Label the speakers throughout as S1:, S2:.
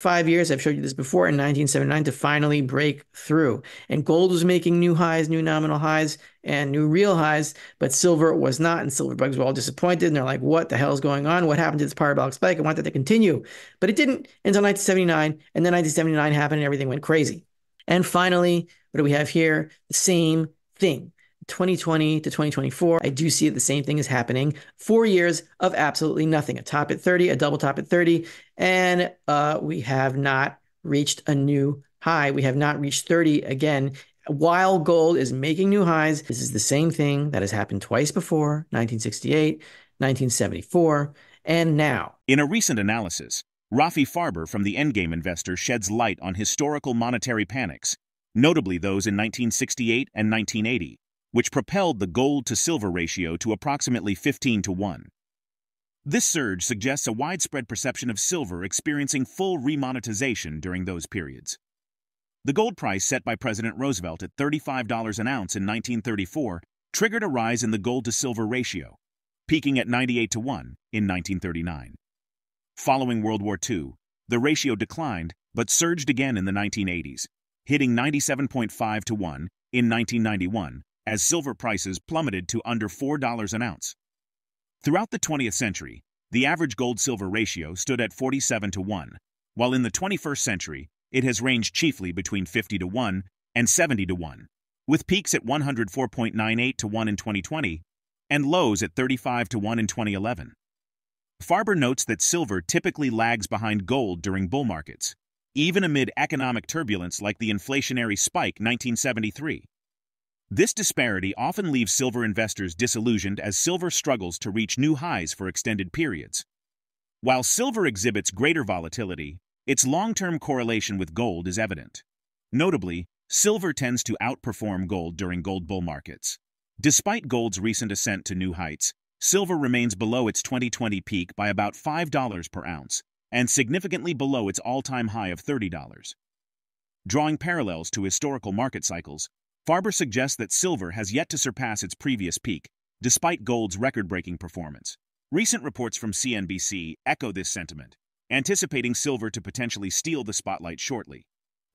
S1: five years, I've showed you this before, in 1979 to finally break through. And gold was making new highs, new nominal highs, and new real highs, but silver was not. And silver bugs were all disappointed. And they're like, what the hell is going on? What happened to this parabolic spike? I want that to continue. But it didn't until 1979. And then 1979 happened and everything went crazy. And finally, what do we have here? The same thing. 2020 to 2024, I do see the same thing is happening. Four years of absolutely nothing. A top at 30, a double top at 30, and uh, we have not reached a new high. We have not reached 30 again. While gold is making new highs, this is the same thing that has happened twice before 1968, 1974, and now.
S2: In a recent analysis, Rafi Farber from the Endgame Investor sheds light on historical monetary panics, notably those in 1968 and 1980 which propelled the gold to silver ratio to approximately 15 to 1. This surge suggests a widespread perception of silver experiencing full remonetization during those periods. The gold price set by President Roosevelt at $35 an ounce in 1934 triggered a rise in the gold to silver ratio, peaking at 98 to 1 in 1939. Following World War II, the ratio declined but surged again in the 1980s, hitting 97.5 to 1 in 1991 as silver prices plummeted to under $4 an ounce. Throughout the 20th century, the average gold-silver ratio stood at 47 to 1, while in the 21st century, it has ranged chiefly between 50 to 1 and 70 to 1, with peaks at 104.98 to 1 in 2020 and lows at 35 to 1 in 2011. Farber notes that silver typically lags behind gold during bull markets, even amid economic turbulence like the inflationary spike 1973. This disparity often leaves silver investors disillusioned as silver struggles to reach new highs for extended periods. While silver exhibits greater volatility, its long-term correlation with gold is evident. Notably, silver tends to outperform gold during gold bull markets. Despite gold's recent ascent to new heights, silver remains below its 2020 peak by about $5 per ounce and significantly below its all-time high of $30. Drawing parallels to historical market cycles, Farber suggests that silver has yet to surpass its previous peak, despite gold's record-breaking performance. Recent reports from CNBC echo this sentiment, anticipating silver to potentially steal the spotlight shortly.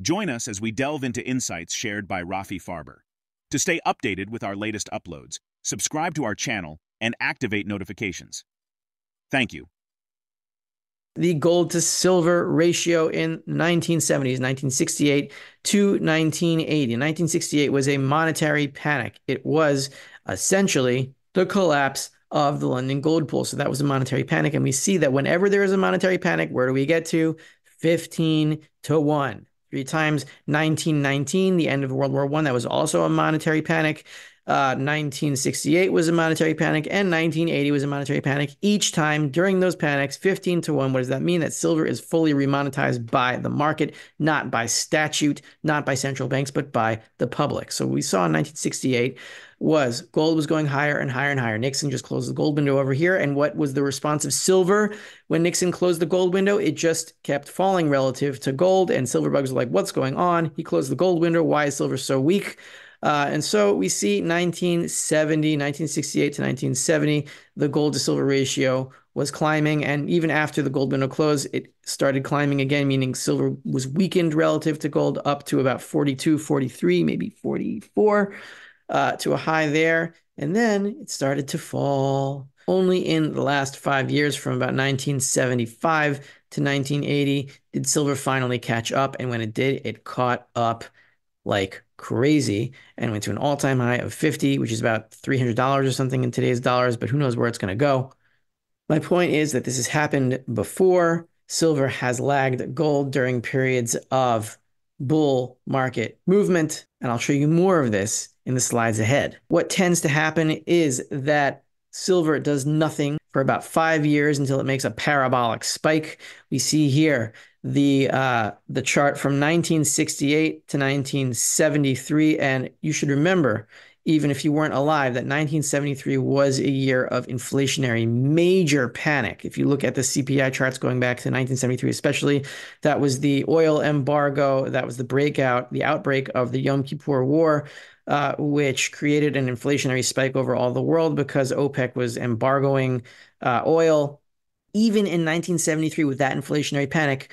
S2: Join us as we delve into insights shared by Rafi Farber. To stay updated with our latest uploads, subscribe to our channel and activate notifications. Thank you
S1: the gold to silver ratio in 1970s 1968 to 1980 1968 was a monetary panic. It was essentially the collapse of the london gold pool. So that was a monetary panic. And we see that whenever there is a monetary panic where do we get to? 15 to 1 three times 1919 the end of world war one. That was also a monetary panic uh, 1968 was a monetary panic and 1980 was a monetary panic. Each time during those panics, 15 to 1. What does that mean? That silver is fully remonetized by the market, not by statute, not by central banks, but by the public. So we saw in 1968 was gold was going higher and higher and higher. Nixon just closed the gold window over here. And what was the response of silver when Nixon closed the gold window? It just kept falling relative to gold. And silver bugs were like, what's going on? He closed the gold window. Why is silver so weak? Uh, and so we see 1970, 1968 to 1970, the gold to silver ratio was climbing. And even after the gold window closed, it started climbing again, meaning silver was weakened relative to gold up to about 42, 43, maybe 44 uh, to a high there. And then it started to fall. Only in the last five years, from about 1975 to 1980, did silver finally catch up. And when it did, it caught up like crazy and went to an all-time high of 50, which is about $300 or something in today's dollars, but who knows where it's going to go. My point is that this has happened before. Silver has lagged gold during periods of bull market movement, and I'll show you more of this in the slides ahead. What tends to happen is that silver does nothing for about five years until it makes a parabolic spike. We see here the uh, the chart from 1968 to 1973, and you should remember, even if you weren't alive, that 1973 was a year of inflationary major panic. If you look at the CPI charts going back to 1973, especially, that was the oil embargo, that was the breakout, the outbreak of the Yom Kippur War. Uh, which created an inflationary spike over all the world because OPEC was embargoing uh, oil. Even in 1973, with that inflationary panic,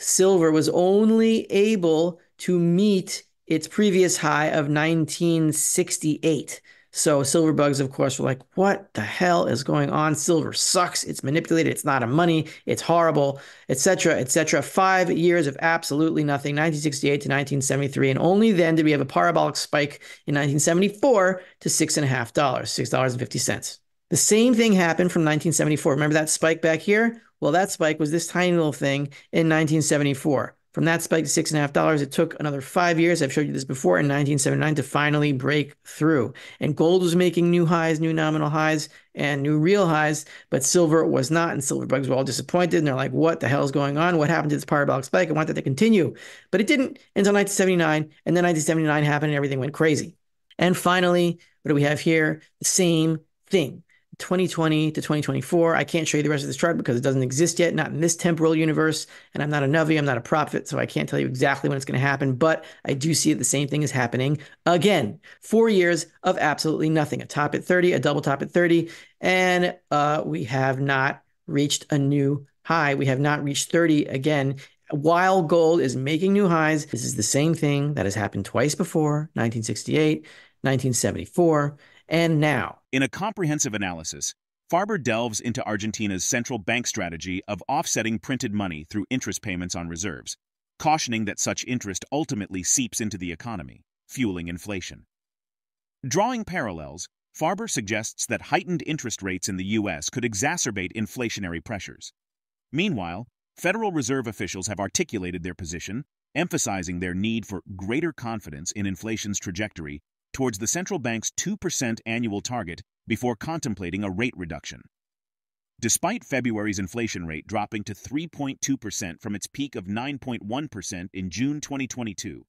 S1: silver was only able to meet its previous high of 1968. So silver bugs, of course, were like, what the hell is going on? Silver sucks. It's manipulated. It's not a money. It's horrible, etc., etc. Five years of absolutely nothing, 1968 to 1973. And only then did we have a parabolic spike in 1974 to $6.5, $6.50. The same thing happened from 1974. Remember that spike back here? Well, that spike was this tiny little thing in 1974. From that spike to six and a half dollars, it took another five years. I've showed you this before in 1979 to finally break through. And gold was making new highs, new nominal highs, and new real highs, but silver was not. And silver bugs were all disappointed. And they're like, what the hell is going on? What happened to this parabolic spike? I want that to continue. But it didn't until 1979. And then 1979 happened and everything went crazy. And finally, what do we have here? The same thing. 2020 to 2024. I can't show you the rest of this chart because it doesn't exist yet, not in this temporal universe. And I'm not a Navi, I'm not a prophet, so I can't tell you exactly when it's going to happen. But I do see the same thing is happening again. Four years of absolutely nothing. A top at 30, a double top at 30, and uh, we have not reached a new high. We have not reached 30 again. While gold is making new highs, this is the same thing that has happened twice before 1968, 1974, and now.
S2: In a comprehensive analysis, Farber delves into Argentina's central bank strategy of offsetting printed money through interest payments on reserves, cautioning that such interest ultimately seeps into the economy, fueling inflation. Drawing parallels, Farber suggests that heightened interest rates in the U.S. could exacerbate inflationary pressures. Meanwhile, Federal Reserve officials have articulated their position, emphasizing their need for greater confidence in inflation's trajectory towards the central bank's 2% annual target before contemplating a rate reduction. Despite February's inflation rate dropping to 3.2% from its peak of 9.1% in June 2022,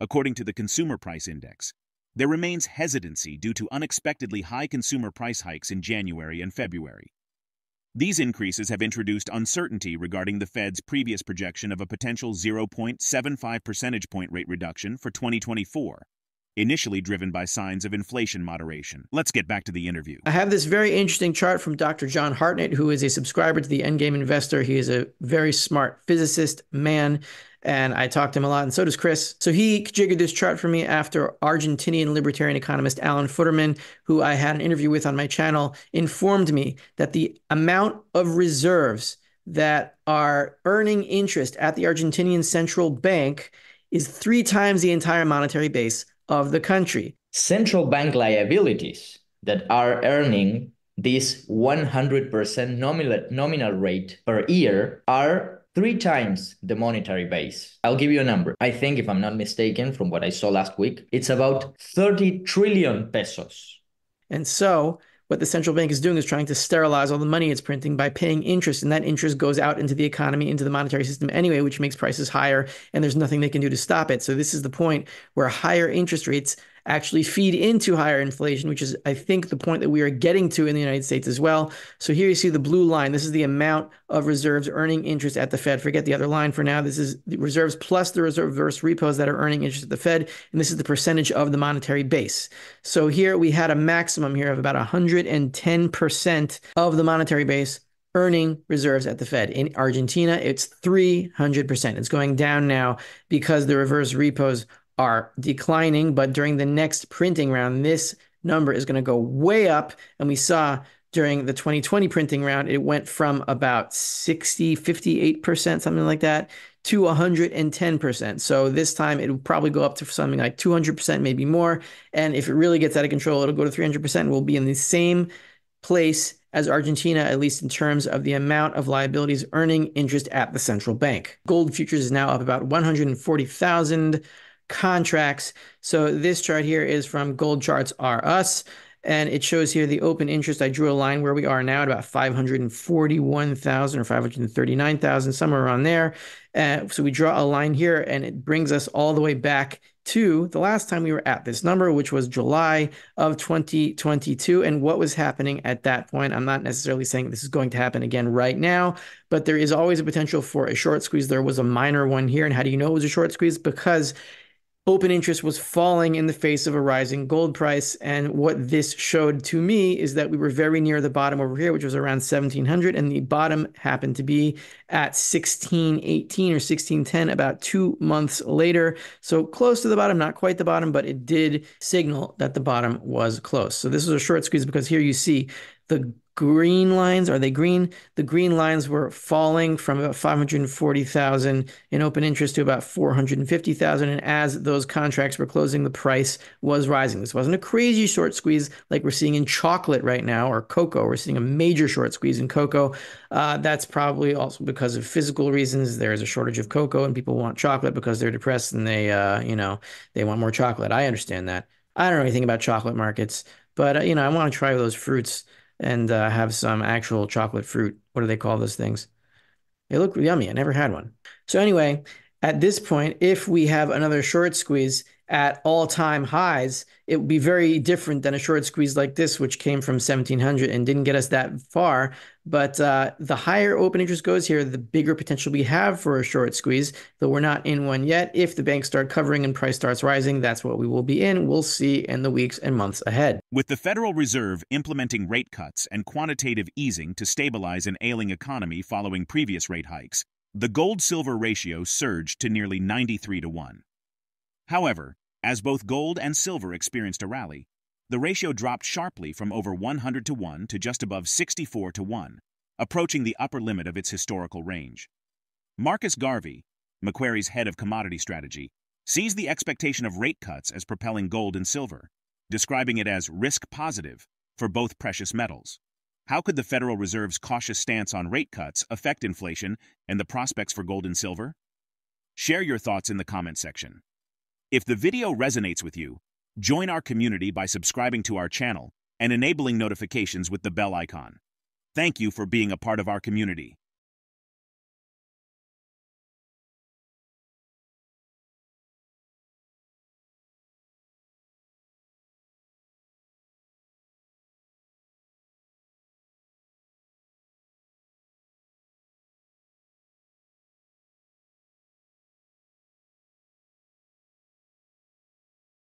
S2: according to the Consumer Price Index, there remains hesitancy due to unexpectedly high consumer price hikes in January and February. These increases have introduced uncertainty regarding the Fed's previous projection of a potential 0.75 percentage point rate reduction for 2024, initially driven by signs of inflation moderation. Let's get back to the interview.
S1: I have this very interesting chart from Dr. John Hartnett, who is a subscriber to the Endgame Investor. He is a very smart physicist man, and I talked to him a lot, and so does Chris. So he jiggered this chart for me after Argentinian libertarian economist Alan Futerman, who I had an interview with on my channel, informed me that the amount of reserves that are earning interest at the Argentinian central bank is three times the entire monetary base of the country.
S3: Central bank liabilities that are earning this 100% nominal, nominal rate per year are three times the monetary base. I'll give you a number. I think, if I'm not mistaken, from what I saw last week, it's about 30 trillion pesos.
S1: And so what the central bank is doing is trying to sterilize all the money it's printing by paying interest, and that interest goes out into the economy, into the monetary system anyway, which makes prices higher, and there's nothing they can do to stop it. So this is the point where higher interest rates actually feed into higher inflation, which is, I think, the point that we are getting to in the United States as well. So here you see the blue line. This is the amount of reserves earning interest at the Fed. Forget the other line for now. This is the reserves plus the reserve reverse repos that are earning interest at the Fed. And this is the percentage of the monetary base. So here we had a maximum here of about 110% of the monetary base earning reserves at the Fed. In Argentina, it's 300%. It's going down now because the reverse repos are declining, but during the next printing round, this number is going to go way up. And we saw during the 2020 printing round, it went from about 60, 58%, something like that, to 110%. So this time it will probably go up to something like 200%, maybe more. And if it really gets out of control, it'll go to 300%. We'll be in the same place as Argentina, at least in terms of the amount of liabilities earning interest at the central bank. Gold futures is now up about 140,000 contracts. So this chart here is from Gold Charts R Us. And it shows here the open interest. I drew a line where we are now at about 541,000 or 539,000, somewhere around there. Uh, so we draw a line here and it brings us all the way back to the last time we were at this number, which was July of 2022. And what was happening at that point? I'm not necessarily saying this is going to happen again right now, but there is always a potential for a short squeeze. There was a minor one here. And how do you know it was a short squeeze? Because open interest was falling in the face of a rising gold price. And what this showed to me is that we were very near the bottom over here, which was around 1700. And the bottom happened to be at 1618 or 1610 about two months later. So close to the bottom, not quite the bottom, but it did signal that the bottom was close. So this was a short squeeze because here you see the green lines? Are they green? The green lines were falling from about 540,000 in open interest to about 450,000 and as those contracts were closing the price was rising. This wasn't a crazy short squeeze like we're seeing in chocolate right now or cocoa. We're seeing a major short squeeze in cocoa. Uh, that's probably also because of physical reasons. There is a shortage of cocoa and people want chocolate because they're depressed and they uh, you know they want more chocolate. I understand that. I don't know anything about chocolate markets but uh, you know i want to try those fruits and uh, have some actual chocolate fruit. What do they call those things? They look yummy. I never had one. So anyway, at this point, if we have another short squeeze at all-time highs, it would be very different than a short squeeze like this, which came from 1700 and didn't get us that far. But uh, the higher open interest goes here, the bigger potential we have for a short squeeze, though we're not in one yet. If the banks start covering and price starts rising, that's what we will be in. We'll see in the weeks and months ahead.
S2: With the Federal Reserve implementing rate cuts and quantitative easing to stabilize an ailing economy following previous rate hikes, the gold silver ratio surged to nearly 93 to 1. However, as both gold and silver experienced a rally, the ratio dropped sharply from over 100 to 1 to just above 64 to 1, approaching the upper limit of its historical range. Marcus Garvey, Macquarie's head of commodity strategy, sees the expectation of rate cuts as propelling gold and silver, describing it as risk positive for both precious metals. How could the Federal Reserve's cautious stance on rate cuts affect inflation and the prospects for gold and silver? Share your thoughts in the comment section. If the video resonates with you, join our community by subscribing to our channel and enabling notifications with the bell icon. Thank you for being a part of our community.